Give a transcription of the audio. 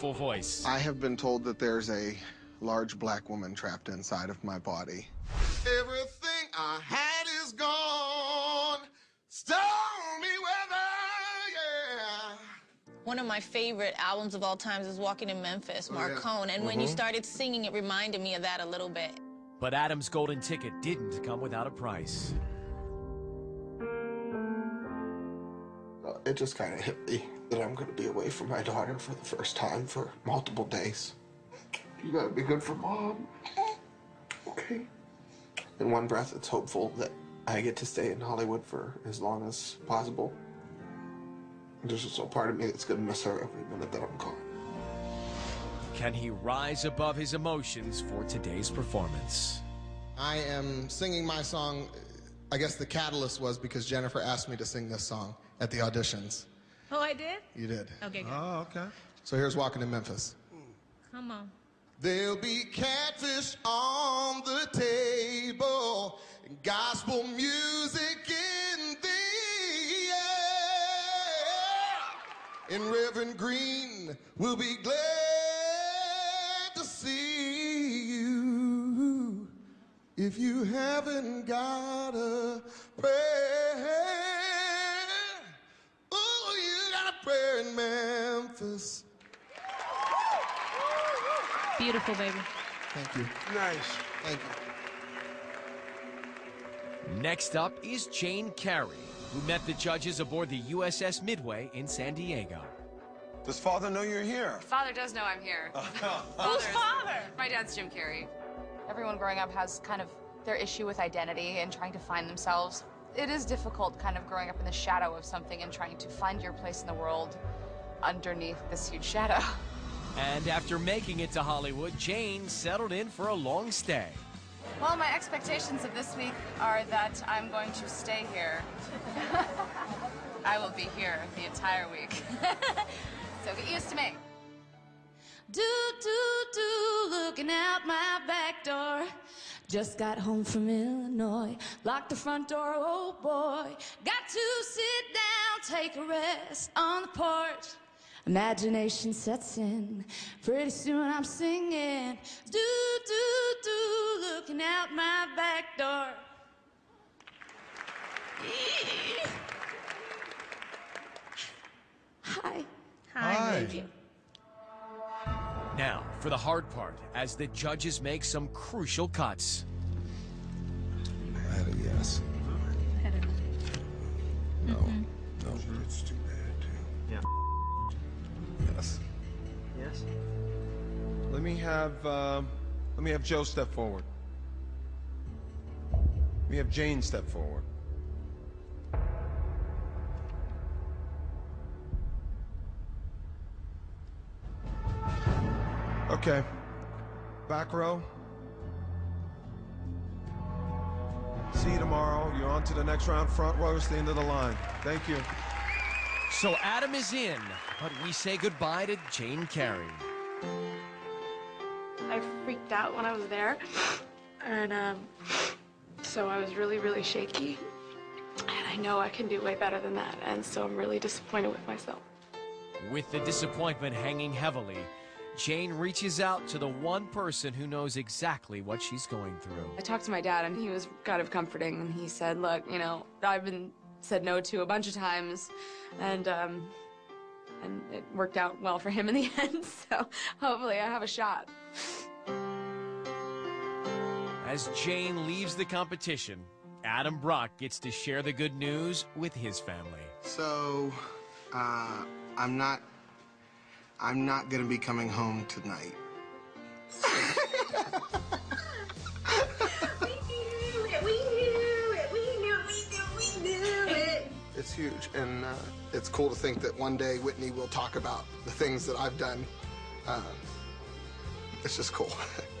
hopeful voice. I have been told that there's a large black woman trapped inside of my body. Everything I had is gone. Stormy weather, yeah. One of my favorite albums of all times is Walking in Memphis, Oh, yeah. Marc Cohn. And when you mm-hmm. started singing, it reminded me of that a little bit. But Adam's golden ticket didn't come without a price. It just kind of hit me that I'm going to be away from my daughter for the first time for multiple days. You got to be good for mom. Okay. In one breath, it's hopeful that I get to stay in Hollywood for as long as possible. There's just a part of me that's going to miss her every minute that I'm gone. Can he rise above his emotions for today's performance? I am singing my song. I guess the catalyst was because Jennifer asked me to sing this song at the auditions. Oh, I did? You did. Okay, good. Oh, okay. So here's Walking in Memphis. Come on. There'll be catfish on the table, and gospel music in the air. And Reverend Green will be glad to see you if you haven't got a prayer. In Memphis. Beautiful, baby. Thank you. Nice. Thank you. Next up is Jane Carrey, who met the judges aboard the USS Midway in San Diego. Does father know you're here? Father does know I'm here. Who's father? My dad's Jim Carrey. Everyone growing up has kind of their issue with identity and trying to find themselves. It is difficult kind of growing up in the shadow of something and trying to find your place in the world underneath this huge shadow. And after making it to Hollywood, Jane settled in for a long stay. Well, my expectations of this week are that I'm going to stay here. I will be here the entire week. so get used to me. Do, do, do, looking out my back door. Just got home from Illinois. Locked the front door, oh boy. Got to sit down, take a rest on the porch. Imagination sets in. Pretty soon I'm singing. Do, do, do, looking out my back door. Hi. Hi. Thank you. Now, for the hard part, as the judges make some crucial cuts. I had a yes. No. Mm-hmm. No. It's too bad, too. Yeah. Yes. Yes? Let me have, um, let me have Joe step forward. Let me have Jane step forward. Okay. Back row. See you tomorrow. You're on to the next round. Front row is the end of the line. Thank you. So Adam is in, but we say goodbye to Jane Carrey. I freaked out when I was there, and um, so I was really, really shaky. And I know I can do way better than that, and so I'm really disappointed with myself. With the disappointment hanging heavily, Jane reaches out to the one person who knows exactly what she's going through. I talked to my dad, and he was kind of comforting, and he said, "Look, you know, I've been said no to a bunch of times, and um, and it worked out well for him in the end. So hopefully, I have a shot." As Jane leaves the competition, Adam Brock gets to share the good news with his family. So, uh, I'm not. I'm not gonna be coming home tonight. We knew it, we knew it, we knew, we knew, we knew it. It's huge, and uh, it's cool to think that one day Whitney will talk about the things that I've done. Uh, it's just cool.